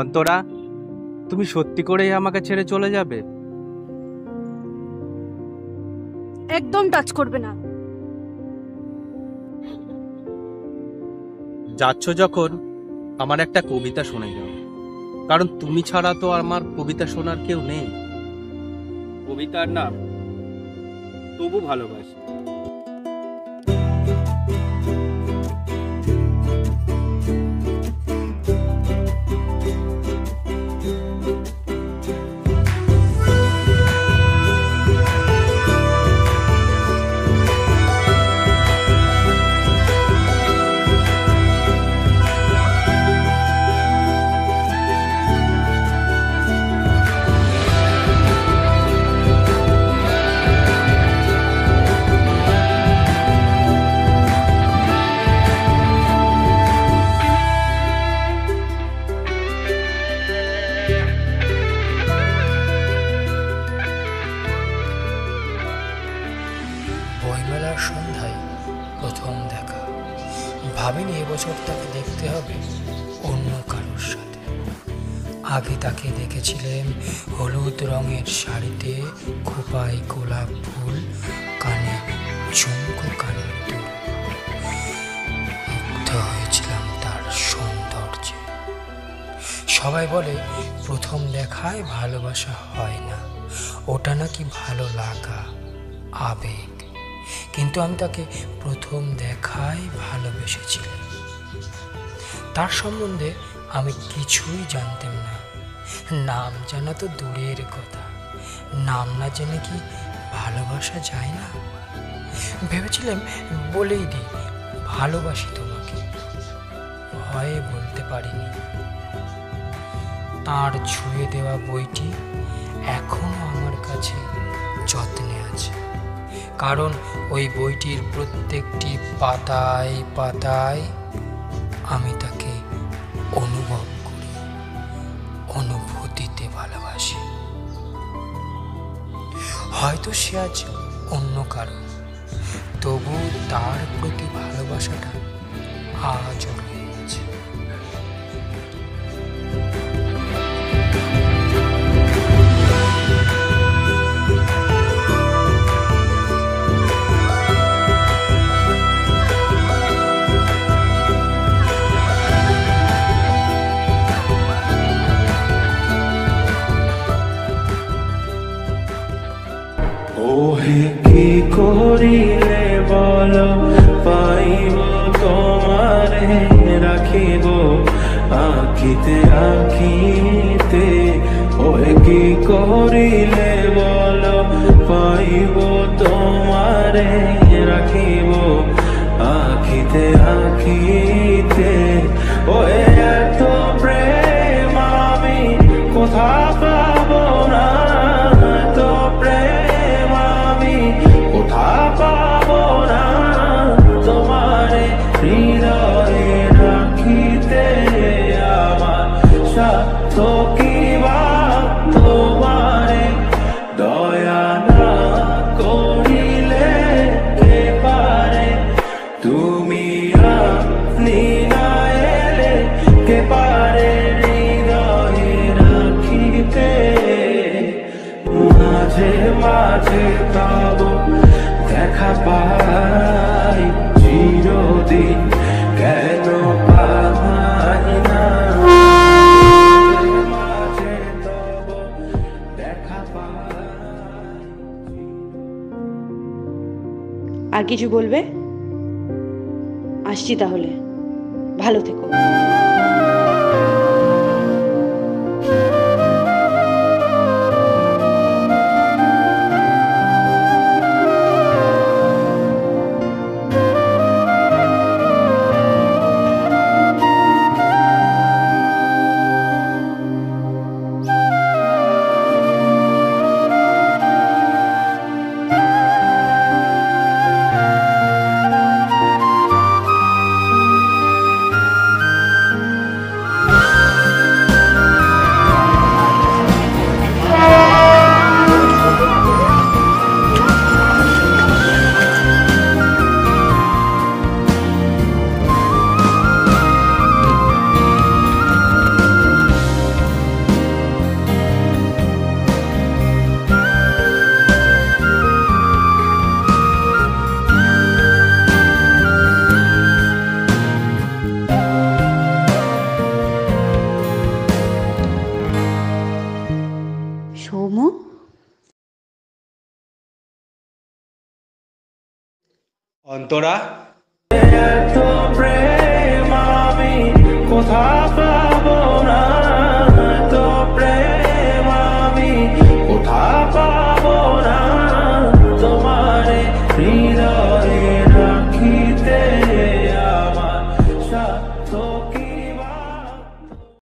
অন্তরা তুমি সত্যি করেই আমাকে ছেড়ে চলে যাবে? একদম টাচ করবে না। যাচ্ছ যখন আমার একটা কবিতা শুনে যাও কারণ তুমি ছাড়া তো আমার কবিতা শোনার কেউ নেই। কবিতার নাম তবু ভালোবাসি। ভাবিনি এবছর তাকে দেখতে হবে অন্য কারোর সাথে। আগে তাকে দেখেছিলেন হলুদ রঙের শাড়িতে খোপায় গোলাপ ফুল, কানে ঝুমকো দুল। মুগ্ধ হয়েছিলাম তার সৌন্দর্যে। সবাই বলে, প্রথম দেখায় ভালোবাসা হয় না। ওটা নাকি ভালো লাগা, আবেগ। কিন্তু আমি তাকে প্রথম দেখায় ভালোবেসেছিলাম। তার সম্বন্ধে আমি কিছুই জানতাম না। নাম জানা তো দূরের কথা। নাম না জেনে কি ভালোবাসা যায় না? ভেবেছিলাম বলেই দিই, ভালোবাসি তোমাকে। ভয়ে বলতে পারিনি। তার ছুঁয়ে দেওয়া বইটি এখনও আমার কাছে যত্নে আছে। কারণ ওই বইটির প্রত্যেকটি পাতায় পাতায় আমি তাকে অনুভব করি, অনুভূতিতে ভালোবাসি। হয়তো সে আজ অন্য কারও তবু তার প্রতি ভালোবাসাটা আজও রাখিব আঁকিতে আঁকিতে ওই কি করিলে বল? পাইব তোমারে রাখিব আঁকিতে আঁকিতে ওই এত তুমি আপনি না এলে কে মাঝে মাঝে তব দেখা চিরদিন কেন মাঝে তব আর কিছু বলবে? আসছি তাহলে। ভালো থেকো। অন্তরা? এত